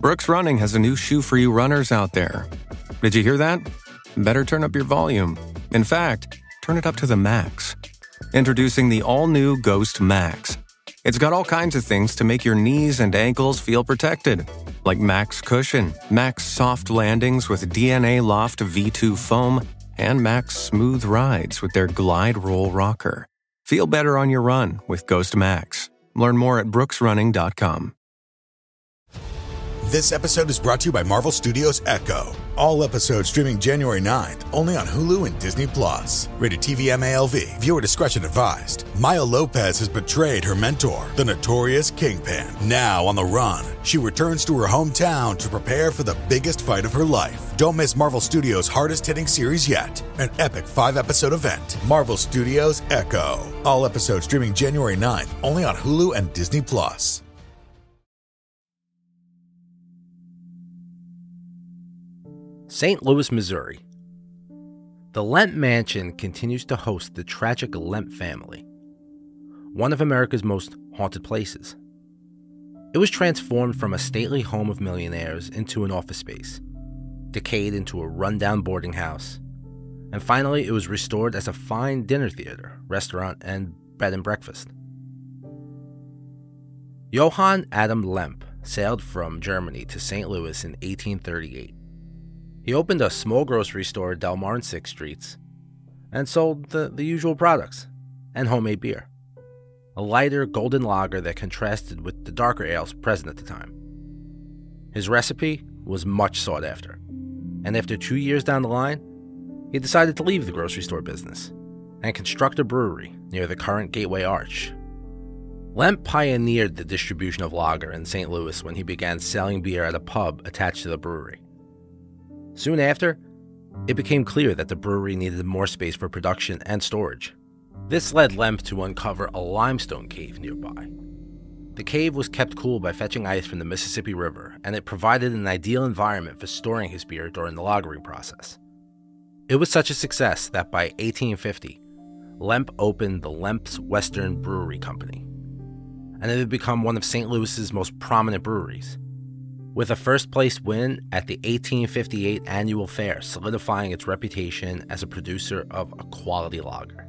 Brooks Running has a new shoe for you runners out there. Did you hear that? Better turn up your volume. In fact, turn it up to the max. Introducing the all new Ghost Max. It's got all kinds of things to make your knees and ankles feel protected, like Max Cushion, Max Soft Landings with DNA Loft V2 foam, and Max Smooth Rides with their Glide Roll Rocker. Feel better on your run with Ghost Max. Learn more at brooksrunning.com. This episode is brought to you by Marvel Studios Echo. All episodes streaming January 9th, only on Hulu and Disney Plus. Rated TV MALV. Viewer discretion advised. Maya Lopez has betrayed her mentor, the notorious Kingpin. Now on the run, she returns to her hometown to prepare for the biggest fight of her life. Don't miss Marvel Studios' hardest hitting series yet. An epic five episode event. Marvel Studios Echo. All episodes streaming January 9th, only on Hulu and Disney Plus. St. Louis, Missouri. The Lemp Mansion continues to host the tragic Lemp family, one of America's most haunted places. It was transformed from a stately home of millionaires into an office space, decayed into a rundown boarding house, and finally it was restored as a fine dinner theater, restaurant, and bed and breakfast. Johann Adam Lemp sailed from Germany to St. Louis in 1838. He opened a small grocery store at Delmar and 6th Streets and sold the, the usual products and homemade beer. A lighter golden lager that contrasted with the darker ales present at the time. His recipe was much sought after, and after two years down the line, he decided to leave the grocery store business and construct a brewery near the current Gateway Arch. Lemp pioneered the distribution of lager in St. Louis when he began selling beer at a pub attached to the brewery. Soon after, it became clear that the brewery needed more space for production and storage. This led Lemp to uncover a limestone cave nearby. The cave was kept cool by fetching ice from the Mississippi River, and it provided an ideal environment for storing his beer during the lagering process. It was such a success that by 1850, Lemp opened the Lemp's Western Brewery Company, and it had become one of St. Louis's most prominent breweries with a first place win at the 1858 annual fair, solidifying its reputation as a producer of a quality lager.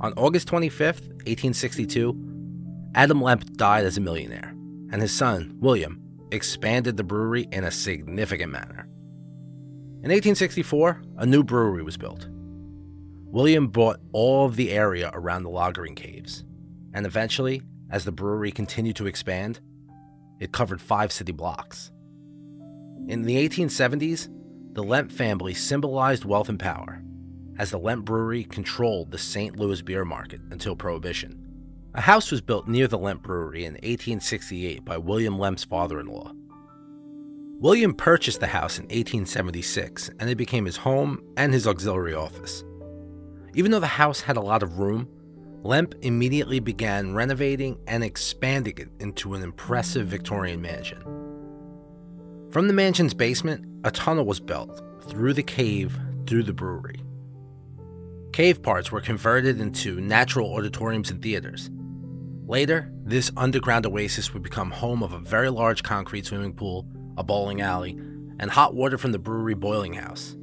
On August 25, 1862, Adam Lemp died as a millionaire, and his son, William, expanded the brewery in a significant manner. In 1864, a new brewery was built. William bought all of the area around the lagering caves, and eventually, as the brewery continued to expand, it covered five city blocks. In the 1870s, the Lemp family symbolized wealth and power, as the Lemp Brewery controlled the St. Louis beer market until Prohibition. A house was built near the Lemp Brewery in 1868 by William Lemp's father in law. William purchased the house in 1876, and it became his home and his auxiliary office. Even though the house had a lot of room, Lemp immediately began renovating and expanding it into an impressive Victorian mansion. From the mansion's basement, a tunnel was built through the cave through the brewery. Cave parts were converted into natural auditoriums and theaters. Later, this underground oasis would become home of a very large concrete swimming pool, a bowling alley, and hot water from the brewery boiling house.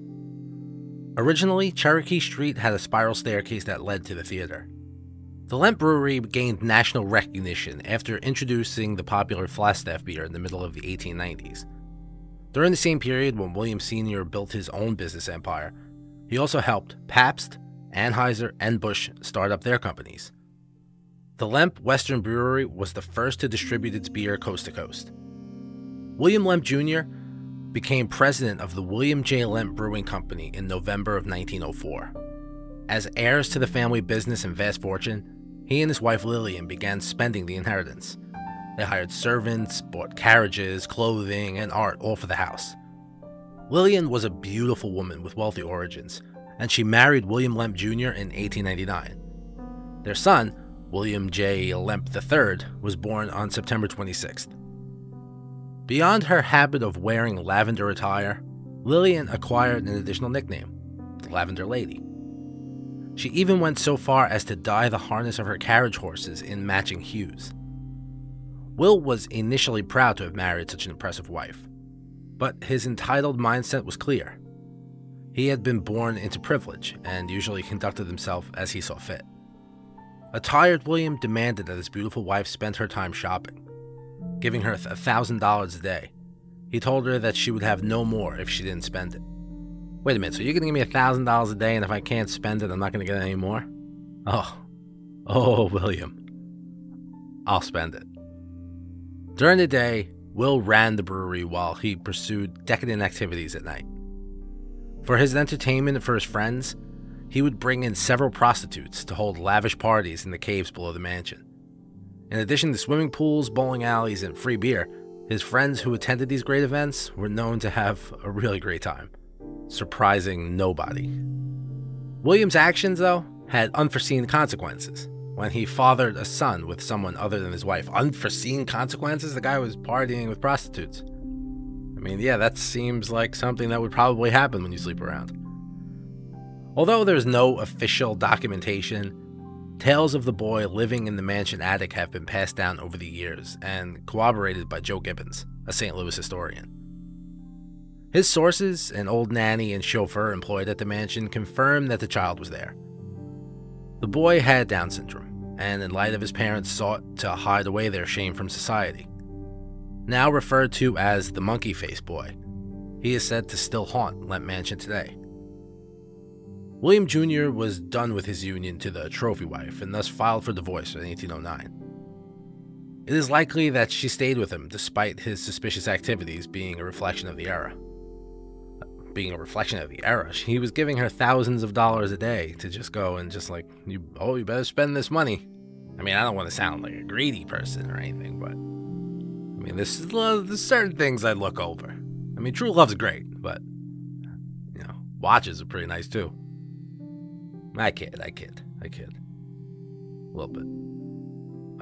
Originally, Cherokee Street had a spiral staircase that led to the theater. The Lemp Brewery gained national recognition after introducing the popular Falstaff beer in the middle of the 1890s. During the same period when William Sr. built his own business empire, he also helped Pabst, Anheuser, and Busch start up their companies. The Lemp Western Brewery was the first to distribute its beer coast to coast. William Lemp Jr. became president of the William J. Lemp Brewing Company in November of 1904. As heirs to the family business and vast fortune, he and his wife Lillian began spending the inheritance. They hired servants, bought carriages, clothing, and art, all for the house. Lillian was a beautiful woman with wealthy origins, and she married William Lemp Jr. in 1899. Their son, William J. Lemp III, was born on September 26th. Beyond her habit of wearing lavender attire, Lillian acquired an additional nickname, the Lavender Lady. She even went so far as to dye the harness of her carriage horses in matching hues. Will was initially proud to have married such an impressive wife, but his entitled mindset was clear. He had been born into privilege and usually conducted himself as he saw fit. A tired William demanded that his beautiful wife spend her time shopping, giving her $1,000 a day. He told her that she would have no more if she didn't spend it. Wait a minute, so you're to give me a $1,000 a day, and if I can't spend it, I'm not to get any more? Oh, oh, William. I'll spend it. During the day, Will ran the brewery while he pursued decadent activities at night. For his entertainment and for his friends, he would bring in several prostitutes to hold lavish parties in the caves below the mansion. In addition to swimming pools, bowling alleys, and free beer, his friends who attended these great events were known to have a really great time, surprising nobody. William's actions, though, had unforeseen consequences when he fathered a son with someone other than his wife. Unforeseen consequences? The guy was partying with prostitutes. I mean, yeah, that seems like something that would probably happen when you sleep around. Although there's no official documentation, tales of the boy living in the mansion attic have been passed down over the years and corroborated by Joe Gibbons, a St. Louis historian. His sources, an old nanny and chauffeur employed at the mansion, confirmed that the child was there. The boy had Down syndrome, and in light of his parents sought to hide away their shame from society. Now referred to as the monkey face boy, he is said to still haunt Lemp Mansion today. William Jr. was done with his union to the trophy wife and thus filed for divorce in 1809. It is likely that she stayed with him despite his suspicious activities being a reflection of the era being a reflection of the era. He was giving her thousands of dollars a day to just go and just like, you, oh, you better spend this money. I mean, I don't want to sound like a greedy person or anything, but I mean, there's, there's certain things I look over. I mean, true love's great, but you know, watches are pretty nice too. I kid, I kid, I kid. A little bit.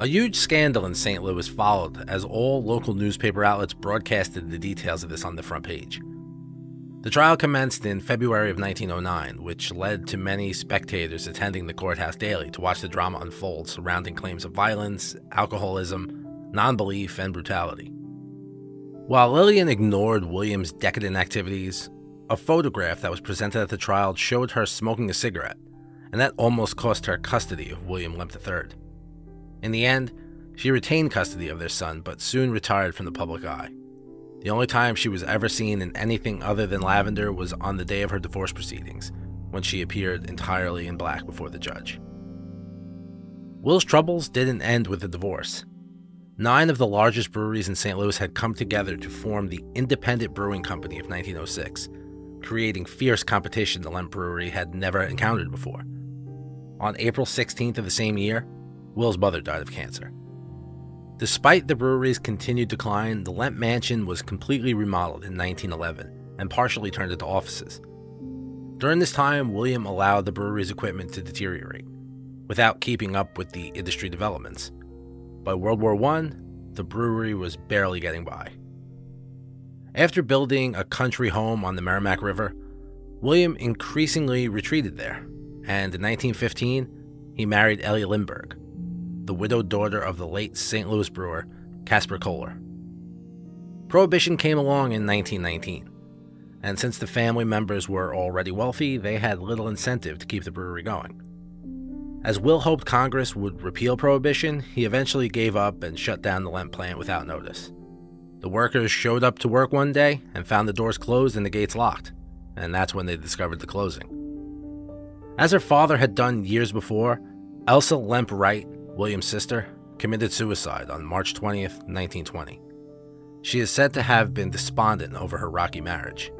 A huge scandal in St. Louis followed as all local newspaper outlets broadcasted the details of this on the front page. The trial commenced in February of 1909, which led to many spectators attending the courthouse daily to watch the drama unfold surrounding claims of violence, alcoholism, non belief, and brutality. While Lillian ignored William's decadent activities, a photograph that was presented at the trial showed her smoking a cigarette, and that almost cost her custody of William Lemp III. In the end, she retained custody of their son but soon retired from the public eye. The only time she was ever seen in anything other than lavender was on the day of her divorce proceedings, when she appeared entirely in black before the judge. Will's troubles didn't end with the divorce. Nine of the largest breweries in St. Louis had come together to form the Independent Brewing Company of 1906, creating fierce competition the Lemp Brewery had never encountered before. On April 16th of the same year, Will's mother died of cancer. Despite the brewery's continued decline, the Lemp Mansion was completely remodeled in 1911 and partially turned into offices. During this time, William allowed the brewery's equipment to deteriorate, without keeping up with the industry developments. By World War I, the brewery was barely getting by. After building a country home on the Meramec River, William increasingly retreated there, and in 1915, he married Ellie Limberg, the widowed daughter of the late St. Louis brewer Casper Koehler. Prohibition came along in 1919, and since the family members were already wealthy, they had little incentive to keep the brewery going. As Will hoped Congress would repeal Prohibition, he eventually gave up and shut down the Lemp plant without notice. The workers showed up to work one day and found the doors closed and the gates locked, and that's when they discovered the closing. As her father had done years before, Elsa Lemp Wright William's sister, committed suicide on March 20th, 1920. She is said to have been despondent over her rocky marriage.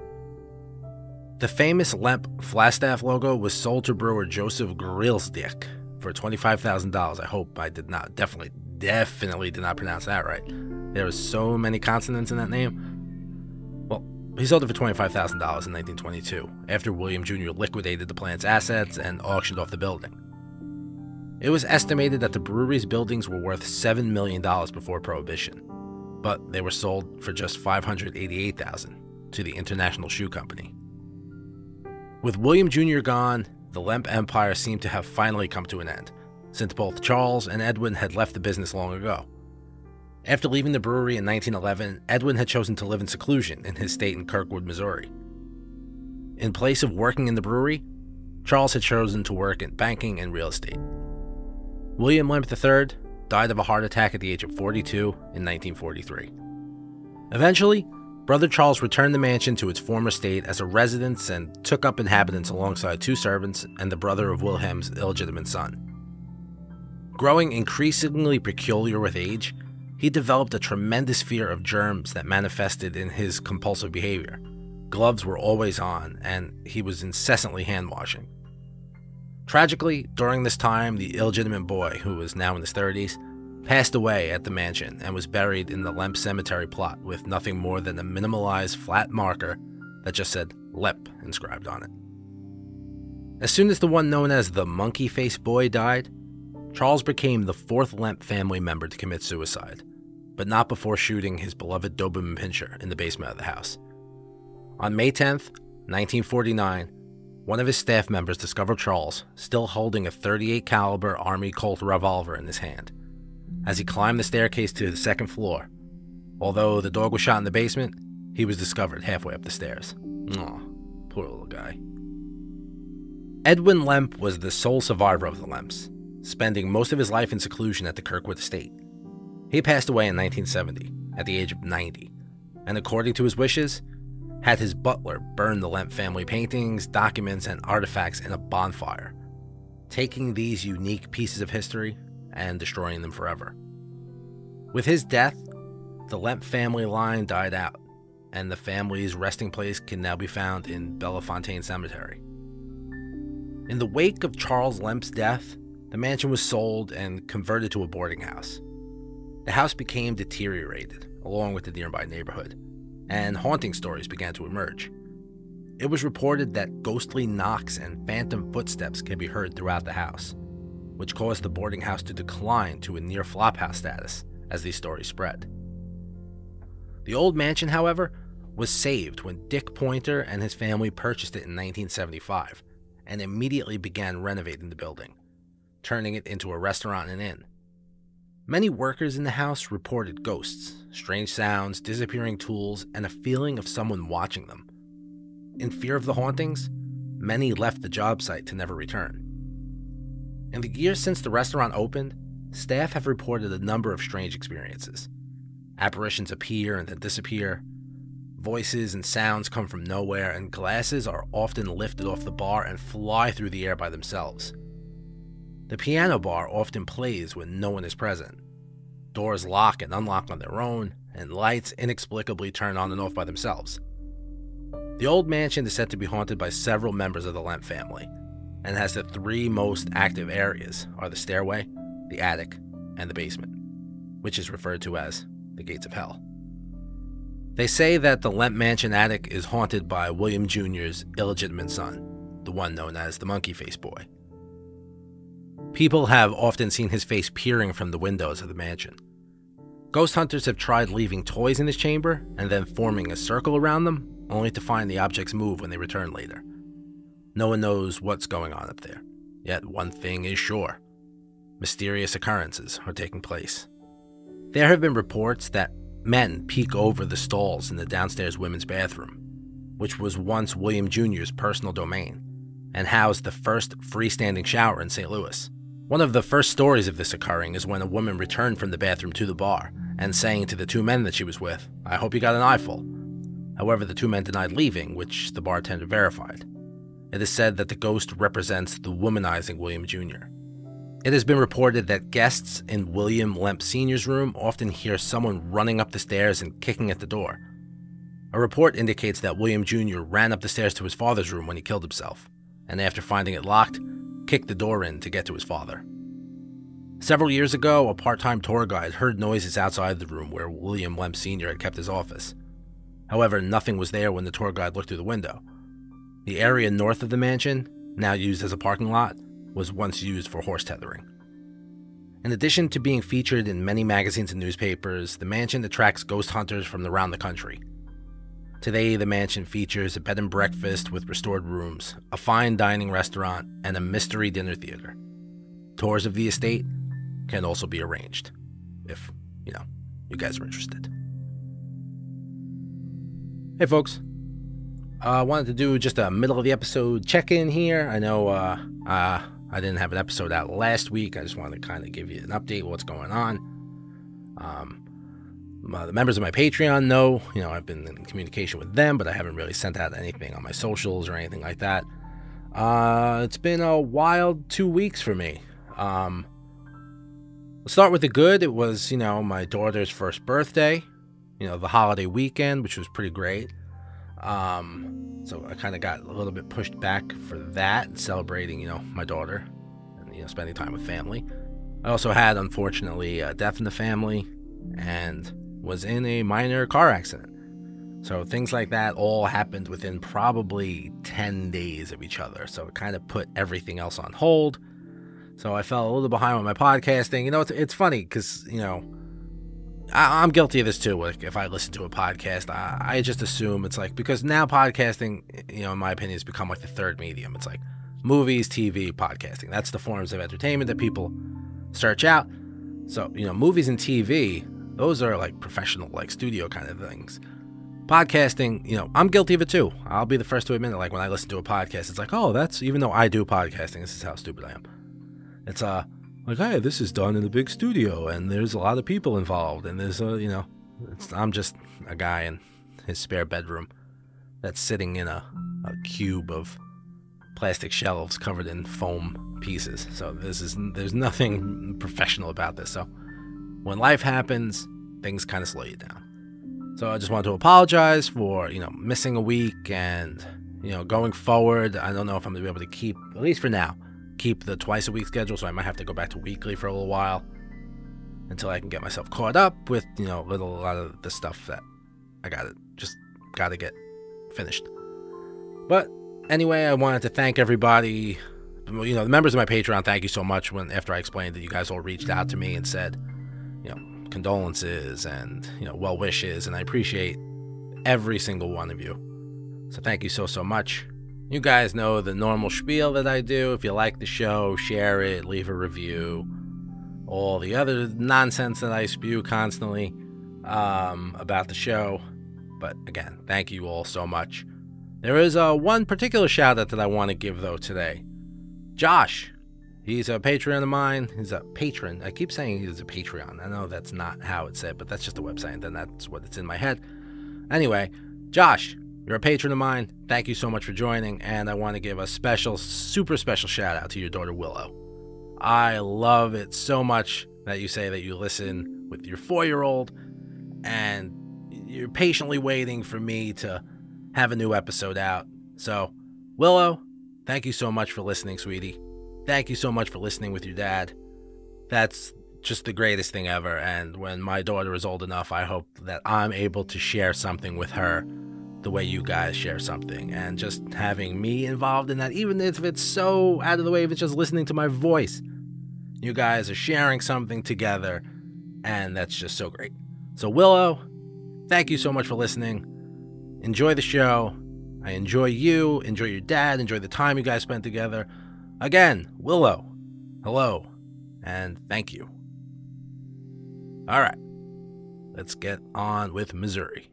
The famous Lemp Falstaff logo was sold to brewer Joseph Griesedieck for $25,000. I hope I did not, definitely, definitely did not pronounce that right. There were so many consonants in that name. Well, he sold it for $25,000 in 1922 after William Jr. liquidated the plant's assets and auctioned off the building. It was estimated that the brewery's buildings were worth $7 million before Prohibition, but they were sold for just 588,000 to the International Shoe Company. With William Jr. gone, the Lemp Empire seemed to have finally come to an end, since both Charles and Edwin had left the business long ago. After leaving the brewery in 1911, Edwin had chosen to live in seclusion in his state in Kirkwood, Missouri. In place of working in the brewery, Charles had chosen to work in banking and real estate. William Lemp III died of a heart attack at the age of 42 in 1943. Eventually, Brother Charles returned the mansion to its former state as a residence and took up inhabitants alongside two servants and the brother of Wilhelm's illegitimate son. Growing increasingly peculiar with age, he developed a tremendous fear of germs that manifested in his compulsive behavior. Gloves were always on, and he was incessantly hand washing. Tragically, during this time, the illegitimate boy, who was now in his 30s, passed away at the mansion and was buried in the Lemp Cemetery plot with nothing more than a minimalized flat marker that just said Lemp inscribed on it. As soon as the one known as the Monkey Face Boy died, Charles became the fourth Lemp family member to commit suicide, but not before shooting his beloved Doberman Pinscher in the basement of the house. On May 10, 1949, one of his staff members discovered Charles still holding a 38 caliber Army Colt revolver in his hand as he climbed the staircase to the second floor. Although the dog was shot in the basement, he was discovered halfway up the stairs. Aw, poor little guy. Edwin Lemp was the sole survivor of the Lemps, spending most of his life in seclusion at the Kirkwood estate. He passed away in 1970 at the age of 90, and according to his wishes, had his butler burn the Lemp family paintings, documents, and artifacts in a bonfire, taking these unique pieces of history and destroying them forever. With his death, the Lemp family line died out, and the family's resting place can now be found in Bellefontaine Cemetery. In the wake of Charles Lemp's death, the mansion was sold and converted to a boarding house. The house became deteriorated, along with the nearby neighborhood, and haunting stories began to emerge. It was reported that ghostly knocks and phantom footsteps can be heard throughout the house which caused the boarding house to decline to a near flophouse status as these stories spread. The old mansion, however, was saved when Dick Pointer and his family purchased it in 1975 and immediately began renovating the building, turning it into a restaurant and inn. Many workers in the house reported ghosts, strange sounds, disappearing tools, and a feeling of someone watching them. In fear of the hauntings, many left the job site to never return. In the years since the restaurant opened, staff have reported a number of strange experiences. Apparitions appear and then disappear. Voices and sounds come from nowhere, and glasses are often lifted off the bar and fly through the air by themselves. The piano bar often plays when no one is present. Doors lock and unlock on their own, and lights inexplicably turn on and off by themselves. The old mansion is said to be haunted by several members of the Lemp family, and has the three most active areas are the stairway, the attic, and the basement, which is referred to as the gates of hell. They say that the Lemp Mansion attic is haunted by William Jr.'s illegitimate son, the one known as the Monkey Face Boy. People have often seen his face peering from the windows of the mansion. Ghost hunters have tried leaving toys in his chamber and then forming a circle around them, only to find the objects move when they return later. No one knows what's going on up there. Yet one thing is sure mysterious occurrences are taking place. There have been reports that men peek over the stalls in the downstairs women's bathroom, which was once William Jr.'s personal domain and housed the first freestanding shower in St. Louis. One of the first stories of this occurring is when a woman returned from the bathroom to the bar and saying to the two men that she was with, I hope you got an eyeful. However, the two men denied leaving, which the bartender verified. It is said that the ghost represents the womanizing William Jr. It has been reported that guests in William Lemp Sr.'s room often hear someone running up the stairs and kicking at the door. A report indicates that William Jr. ran up the stairs to his father's room when he killed himself, and after finding it locked, kicked the door in to get to his father. Several years ago, a part time tour guide heard noises outside the room where William Lemp Sr. had kept his office. However, nothing was there when the tour guide looked through the window. The area north of the mansion, now used as a parking lot, was once used for horse tethering. In addition to being featured in many magazines and newspapers, the mansion attracts ghost hunters from around the country. Today, the mansion features a bed and breakfast with restored rooms, a fine dining restaurant, and a mystery dinner theater. Tours of the estate can also be arranged, if, you know, you guys are interested. Hey, folks. I uh, wanted to do just a middle of the episode check in here. I know uh, uh, I didn't have an episode out last week. I just wanted to kind of give you an update what's going on. Um, the members of my Patreon know, you know, I've been in communication with them, but I haven't really sent out anything on my socials or anything like that. Uh, it's been a wild two weeks for me. Um, let's start with the good. It was, you know, my daughter's first birthday, you know, the holiday weekend, which was pretty great. Um, so I kind of got a little bit pushed back for that, celebrating, you know, my daughter and, you know, spending time with family. I also had, unfortunately, a death in the family and was in a minor car accident. So things like that all happened within probably 10 days of each other. So it kind of put everything else on hold. So I fell a little behind with my podcasting. You know, it's, it's funny because, you know, I, am guilty of this too. Like if I listen to a podcast, I, I just assume it's like, because now podcasting, you know, in my opinion, has become like the third medium. It's like movies, TV, podcasting. That's the forms of entertainment that people search out. So, you know, movies and TV, those are like professional, like studio kind of things podcasting, you know, I'm guilty of it too. I'll be the first to admit it. Like when I listen to a podcast, it's like, oh, that's even though I do podcasting, this is how stupid I am. It's uh like, hey, this is done in a big studio, and there's a lot of people involved, and there's a, you know, I'm just a guy in his spare bedroom that's sitting in a, a cube of plastic shelves covered in foam pieces. So this is there's nothing professional about this. So when life happens, things kind of slow you down. So I just wanted to apologize for, you know, missing a week and, you know, going forward, I don't know if I'm going to be able to keep, at least for now, keep the twice a week schedule. So I might have to go back to weekly for a little while until I can get myself caught up with, you know, a little, a lot of the stuff that I got to just got to get finished. But anyway, I wanted to thank everybody, you know, the members of my Patreon. Thank you so much when, after I explained that you guys all reached out to me and said, you know, condolences and you know well wishes and i appreciate every single one of you. So thank you so so much. You guys know the normal spiel that i do. If you like the show share it leave a review. All the other nonsense that i spew constantly um, about the show. But again thank you all so much. There is uh, one particular shout out that i want to give though today. Josh He's a patron of mine. He's a patron. I keep saying he's a Patreon. I know that's not how it's said, but that's just the website, and then that's what it's in my head. Anyway, Josh, you're a patron of mine. Thank you so much for joining, and I want to give a special, super special shout out to your daughter Willow. I love it so much that you say that you listen with your four year old, and you're patiently waiting for me to have a new episode out. So, Willow, thank you so much for listening, sweetie. Thank you so much for listening with your dad. That's just the greatest thing ever. And when my daughter is old enough, I hope that I'm able to share something with her the way you guys share something. And just having me involved in that, even if it's so out of the way, if it's just listening to my voice, you guys are sharing something together. And that's just so great. So, Willow, thank you so much for listening. Enjoy the show. I enjoy you, enjoy your dad, enjoy the time you guys spent together. Again, Willow, hello, and thank you. All right, let's get on with Missouri.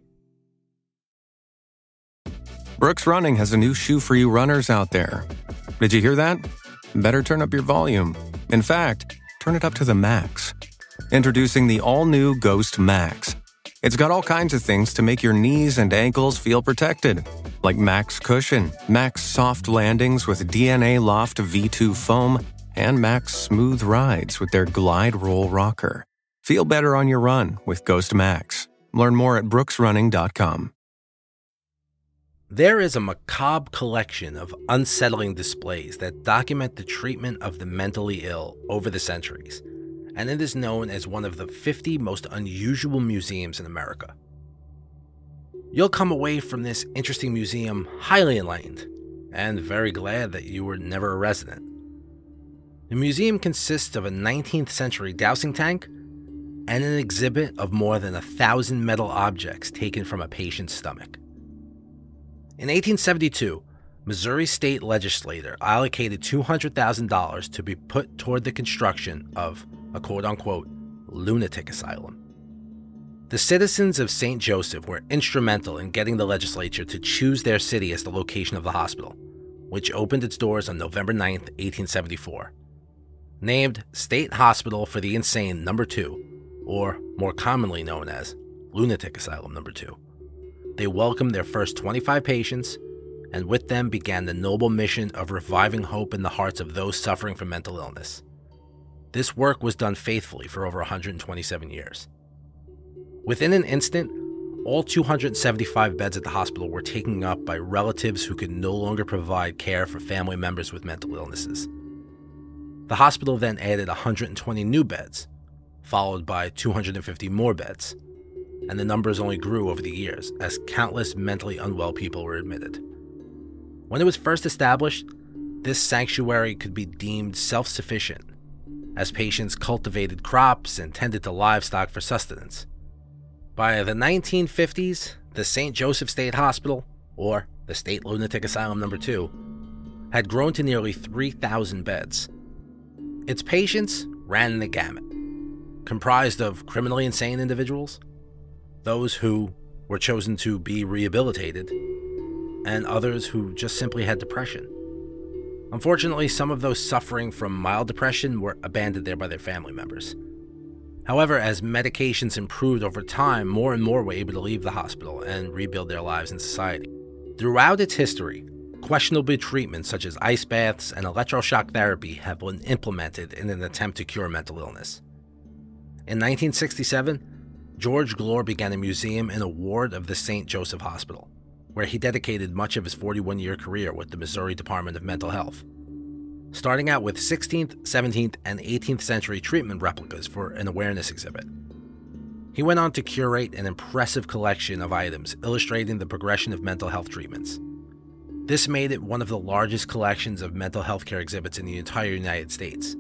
Brooks Running has a new shoe for you runners out there. Did you hear that? Better turn up your volume. In fact, turn it up to the max. Introducing the all new Ghost Max. It's got all kinds of things to make your knees and ankles feel protected like Max Cushion, Max Soft Landings with DNA Loft V2 foam, and Max Smooth Rides with their Glide Roll Rocker. Feel better on your run with Ghost Max. Learn more at brooksrunning.com. There is a macabre collection of unsettling displays that document the treatment of the mentally ill over the centuries, and it is known as one of the 50 most unusual museums in America. You'll come away from this interesting museum highly enlightened and very glad that you were never a resident. The museum consists of a 19th century dousing tank and an exhibit of more than a thousand metal objects taken from a patient's stomach. In 1872, Missouri state legislator allocated $200,000 to be put toward the construction of a quote unquote lunatic asylum. The citizens of St. Joseph were instrumental in getting the legislature to choose their city as the location of the hospital, which opened its doors on November 9, 1874. Named State Hospital for the Insane Number 2, or more commonly known as Lunatic Asylum Number 2. They welcomed their first 25 patients, and with them began the noble mission of reviving hope in the hearts of those suffering from mental illness. This work was done faithfully for over 127 years. Within an instant, all 275 beds at the hospital were taken up by relatives who could no longer provide care for family members with mental illnesses. The hospital then added 120 new beds, followed by 250 more beds, and the numbers only grew over the years as countless mentally unwell people were admitted. When it was first established, this sanctuary could be deemed self sufficient, as patients cultivated crops and tended to livestock for sustenance. By the 1950s, the St. Joseph State Hospital, or the State Lunatic Asylum Number 2, had grown to nearly 3,000 beds. Its patients ran the gamut, comprised of criminally insane individuals, those who were chosen to be rehabilitated, and others who just simply had depression. Unfortunately, some of those suffering from mild depression were abandoned there by their family members. However, as medications improved over time, more and more were able to leave the hospital and rebuild their lives in society. Throughout its history, questionable treatments such as ice baths and electroshock therapy have been implemented in an attempt to cure mental illness. In 1967, George Glore began a museum in a ward of the St. Joseph Hospital, where he dedicated much of his 41 year career with the Missouri Department of Mental Health starting out with 16th, 17th, and 18th century treatment replicas for an awareness exhibit. He went on to curate an impressive collection of items illustrating the progression of mental health treatments. This made it one of the largest collections of mental health care exhibits in the entire United States.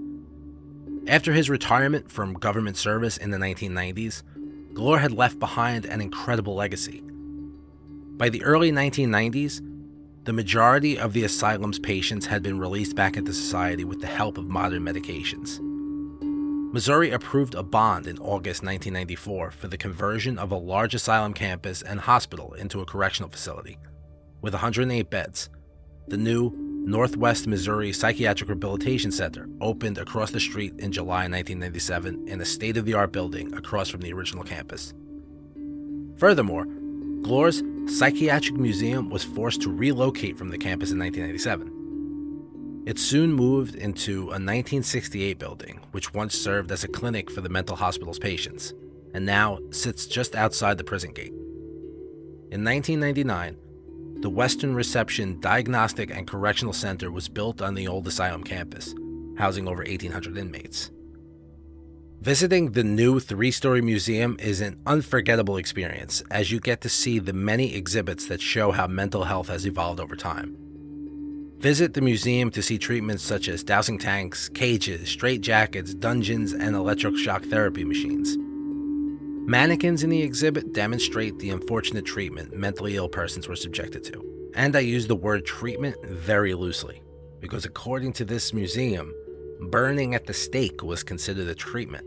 After his retirement from government service in the 1990s, Glore had left behind an incredible legacy. By the early 1990s, the majority of the asylum's patients had been released back into society with the help of modern medications. Missouri approved a bond in August 1994 for the conversion of a large asylum campus and hospital into a correctional facility. With 108 beds, the new Northwest Missouri Psychiatric Rehabilitation Center opened across the street in July 1997 in a state of the art building across from the original campus. Furthermore, Glore's Psychiatric Museum was forced to relocate from the campus in 1997. It soon moved into a 1968 building, which once served as a clinic for the mental hospital's patients, and now sits just outside the prison gate. In 1999, the Western Reception Diagnostic and Correctional Center was built on the old asylum campus, housing over 1,800 inmates. Visiting the new three story museum is an unforgettable experience as you get to see the many exhibits that show how mental health has evolved over time. Visit the museum to see treatments such as dousing tanks, cages, straitjackets, dungeons, and electroshock therapy machines. Mannequins in the exhibit demonstrate the unfortunate treatment mentally ill persons were subjected to. And I use the word treatment very loosely, because according to this museum, burning at the stake was considered a treatment.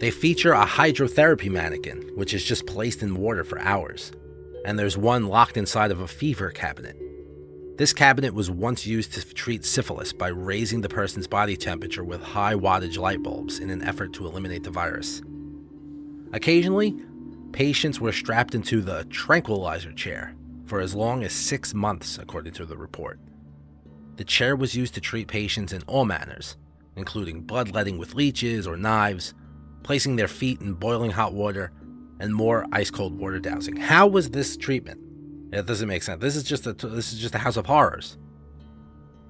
They feature a hydrotherapy mannequin, which is just placed in water for hours, and there's one locked inside of a fever cabinet. This cabinet was once used to treat syphilis by raising the person's body temperature with high wattage light bulbs in an effort to eliminate the virus. Occasionally, patients were strapped into the tranquilizer chair for as long as six months, according to the report. The chair was used to treat patients in all manners, including bloodletting with leeches or knives, placing their feet in boiling hot water, and more ice cold water dousing. How was this treatment? It doesn't make sense. This is just a this is just a house of horrors.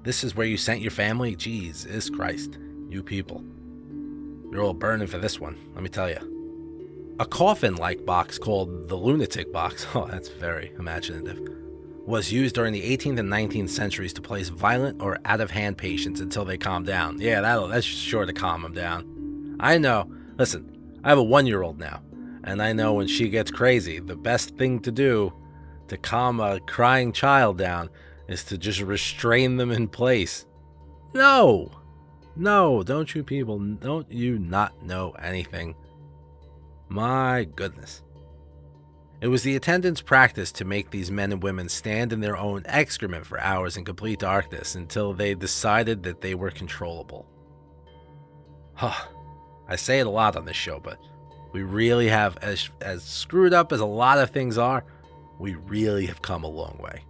This is where you sent your family. Jesus Christ, you people, you're all burning for this one. Let me tell you. A coffin-like box called the lunatic box. Oh, that's very imaginative was used during the 18th and 19th centuries to place violent or out of hand patients until they calm down. Yeah, that'll, that's sure to calm them down. I know. Listen, I have a one year old now, and I know when she gets crazy, the best thing to do to calm a crying child down is to just restrain them in place. No! No, don't you people, don't you not know anything? My goodness. It was the attendant's practice to make these men and women stand in their own excrement for hours in complete darkness until they decided that they were controllable. Huh. I say it a lot on this show, but we really have, as, as screwed up as a lot of things are, we really have come a long way.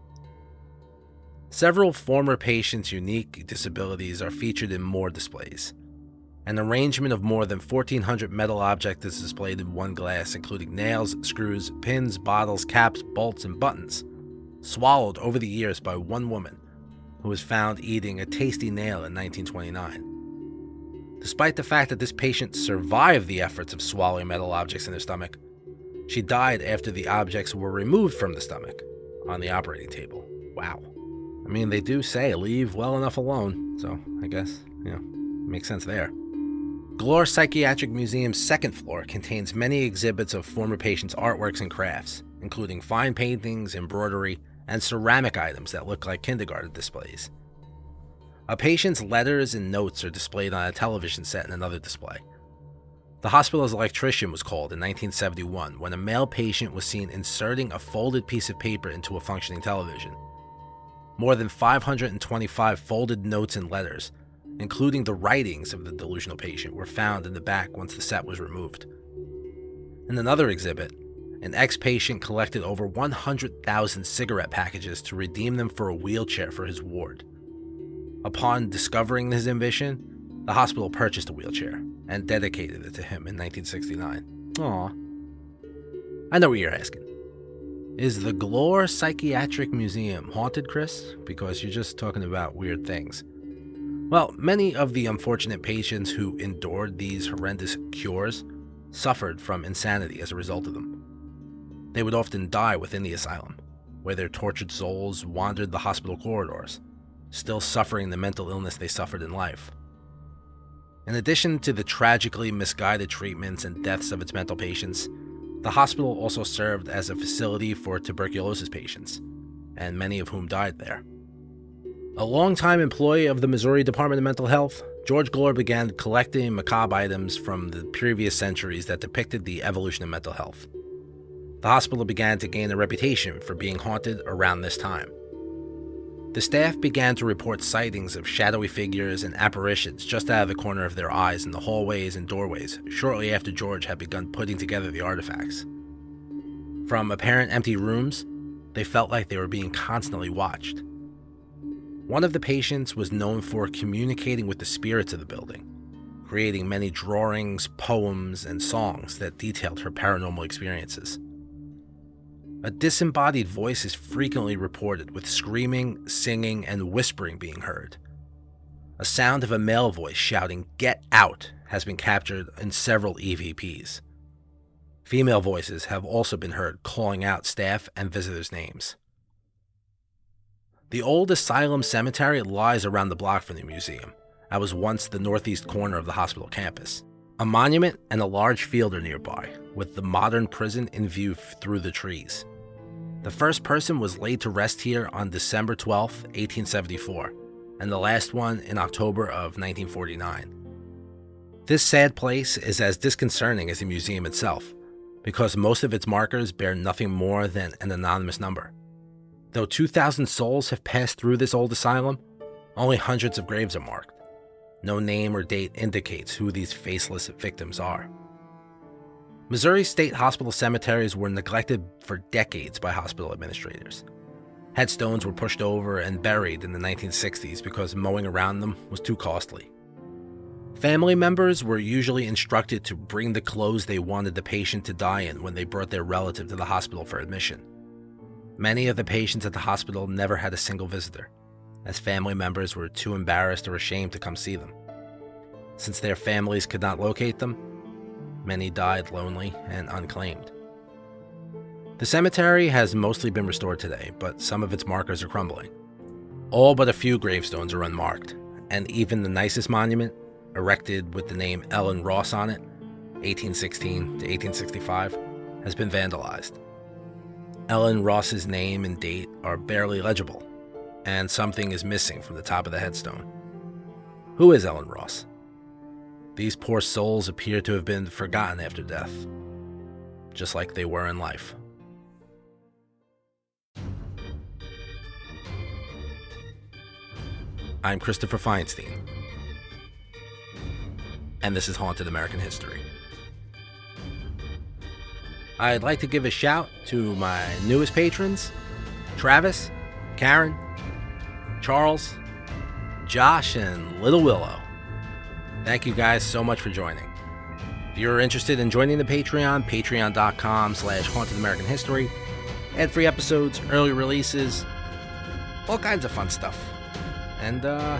Several former patients' unique disabilities are featured in more displays. An arrangement of more than 1,400 metal objects is displayed in one glass, including nails, screws, pins, bottles, caps, bolts, and buttons, swallowed over the years by one woman who was found eating a tasty nail in 1929. Despite the fact that this patient survived the efforts of swallowing metal objects in her stomach, she died after the objects were removed from the stomach on the operating table. Wow. I mean, they do say leave well enough alone, so I guess, you know, makes sense there. Glore Psychiatric Museum's second floor contains many exhibits of former patients' artworks and crafts, including fine paintings, embroidery, and ceramic items that look like kindergarten displays. A patient's letters and notes are displayed on a television set in another display. The hospital's electrician was called in 1971 when a male patient was seen inserting a folded piece of paper into a functioning television. More than 525 folded notes and letters including the writings of the delusional patient, were found in the back once the set was removed. In another exhibit, an ex patient collected over 100,000 cigarette packages to redeem them for a wheelchair for his ward. Upon discovering his ambition, the hospital purchased a wheelchair and dedicated it to him in 1969. Aw. I know what you're asking. Is the Glore Psychiatric Museum haunted, Chris? Because you're just talking about weird things. Well, many of the unfortunate patients who endured these horrendous cures suffered from insanity as a result of them. They would often die within the asylum, where their tortured souls wandered the hospital corridors, still suffering the mental illness they suffered in life. In addition to the tragically misguided treatments and deaths of its mental patients, the hospital also served as a facility for tuberculosis patients, and many of whom died there. A longtime employee of the Missouri Department of Mental Health, George Glore began collecting macabre items from the previous centuries that depicted the evolution of mental health. The hospital began to gain a reputation for being haunted around this time. The staff began to report sightings of shadowy figures and apparitions just out of the corner of their eyes in the hallways and doorways shortly after George had begun putting together the artifacts. From apparent empty rooms, they felt like they were being constantly watched. One of the patients was known for communicating with the spirits of the building, creating many drawings, poems, and songs that detailed her paranormal experiences. A disembodied voice is frequently reported, with screaming, singing, and whispering being heard. A sound of a male voice shouting, Get out! has been captured in several EVPs. Female voices have also been heard calling out staff and visitors' names. The old asylum cemetery lies around the block from the museum. That was once the northeast corner of the hospital campus. A monument and a large field are nearby, with the modern prison in view through the trees. The first person was laid to rest here on December 12, 1874, and the last one in October of 1949. This sad place is as disconcerting as the museum itself, because most of its markers bear nothing more than an anonymous number. Though 2,000 souls have passed through this old asylum, only hundreds of graves are marked. No name or date indicates who these faceless victims are. Missouri state hospital cemeteries were neglected for decades by hospital administrators. Headstones were pushed over and buried in the 1960s because mowing around them was too costly. Family members were usually instructed to bring the clothes they wanted the patient to die in when they brought their relative to the hospital for admission. Many of the patients at the hospital never had a single visitor, as family members were too embarrassed or ashamed to come see them. Since their families could not locate them, many died lonely and unclaimed. The cemetery has mostly been restored today, but some of its markers are crumbling. All but a few gravestones are unmarked, and even the nicest monument, erected with the name Ellen Ross on it, 1816 to 1865, has been vandalized. Ellen Ross's name and date are barely legible, and something is missing from the top of the headstone. Who is Ellen Ross? These poor souls appear to have been forgotten after death. just like they were in life. I'm Christopher Feinstein, and this is Haunted American History. I'd like to give a shout to my newest patrons Travis, Karen, Charles, Josh, and Little Willow. Thank you guys so much for joining. If you're interested in joining the Patreon, patreon.com slash haunted American history, ad-free episodes, early releases, all kinds of fun stuff. And uh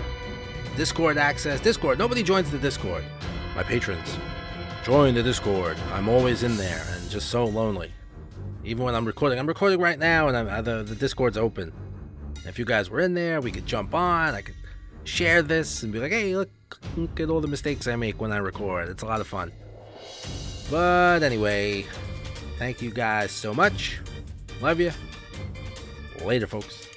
Discord access. Discord. Nobody joins the Discord. My patrons. Join the Discord. I'm always in there just so lonely. Even when I'm recording. I'm recording right now and I'm, uh, the, the Discord's open. If you guys were in there, we could jump on. I could share this and be like, hey, look, look at all the mistakes I make when I record. It's a lot of fun. But anyway, thank you guys so much. Love you. Later, folks.